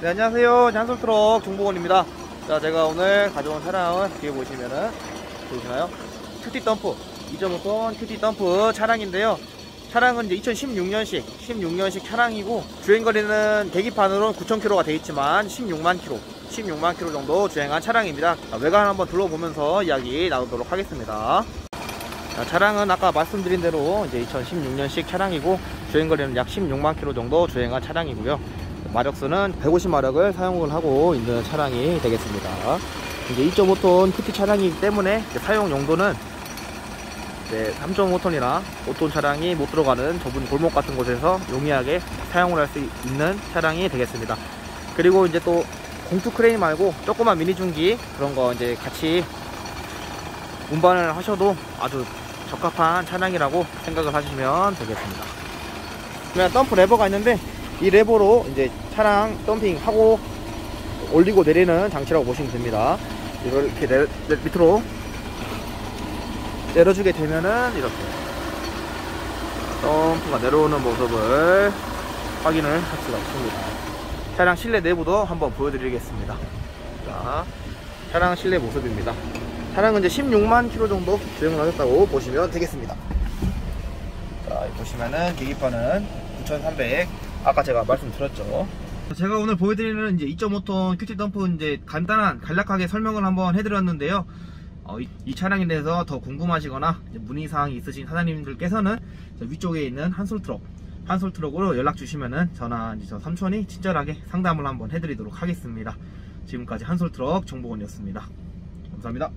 네, 안녕하세요. 한솔트럭 정보원입니다. 자, 제가 오늘 가져온 차량은 뒤에 보시면은, 보이시나요? QT 덤프. 2.5톤 QT 덤프 차량인데요. 차량은 이제 2016년식, 16년식 차량이고, 주행거리는 계기판으로 9,000km가 되어 있지만, 16만 km, 16만 km 정도 주행한 차량입니다. 자, 외관 한번 둘러보면서 이야기 나누도록 하겠습니다. 자, 차량은 아까 말씀드린 대로 이제 2016년식 차량이고, 주행거리는 약 16만 km 정도 주행한 차량이고요. 마력수는 150마력을 사용을 하고 있는 차량이 되겠습니다. 이제 2.5톤 QT 차량이기 때문에 사용 용도는 이제 3.5톤이나 5톤 차량이 못 들어가는 좁은 골목 같은 곳에서 용이하게 사용을 할 수 있는 차량이 되겠습니다. 그리고 이제 또 공투 크레인 말고 조그만 미니 중기 그런 거 이제 같이 운반을 하셔도 아주 적합한 차량이라고 생각을 하시면 되겠습니다. 그냥 덤프 레버가 있는데 이 레버로 이제 차량 덤핑하고 올리고 내리는 장치라고 보시면 됩니다. 이렇게 내, 내- 밑으로 내려주게 되면은 이렇게 덤프가 내려오는 모습을 확인을 할 수가 있습니다. 차량 실내 내부도 한번 보여드리겠습니다. 자, 차량 실내 모습입니다. 차량은 이제 16만 킬로 정도 주행을 하셨다고 보시면 되겠습니다. 자, 보시면은 계기판은 9300 아까 제가 말씀드렸죠. 제가 오늘 보여드리는 이제 2.5톤 QT 덤프 이제 간단한 간략하게 설명을 한번 해드렸는데요. 어, 이, 이 차량에 대해서 더 궁금하시거나 문의사항이 있으신 사장님들께서는 저 위쪽에 있는 한솔 트럭, 한솔 트럭으로 연락 주시면은 저나 이제 저 삼촌이 친절하게 상담을 한번 해드리도록 하겠습니다. 지금까지 한솔 트럭 정보원이었습니다. 감사합니다.